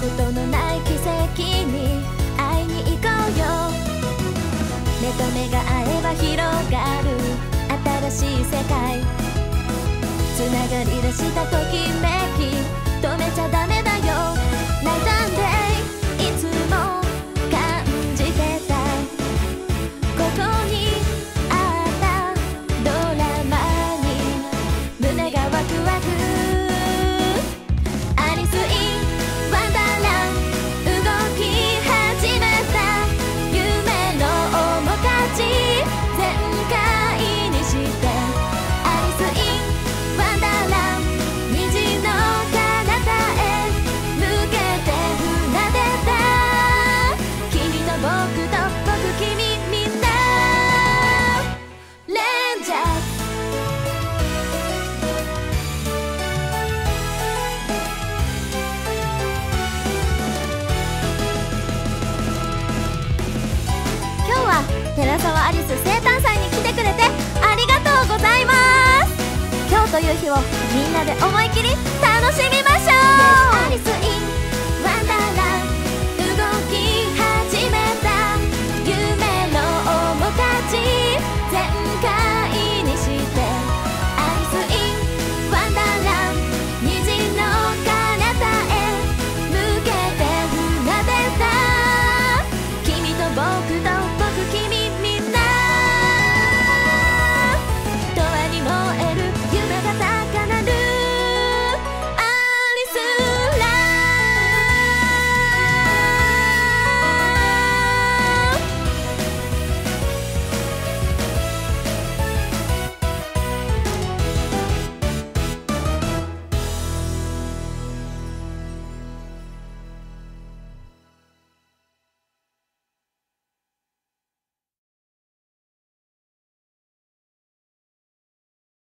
ことのない奇跡に会いに行こうよ。目と目が合えば広がる新しい世界。つながりだしたとき寺沢アリス生誕祭に来てくれてありがとうございます。今日という日をみんなで思い切り楽しみましょう。アリス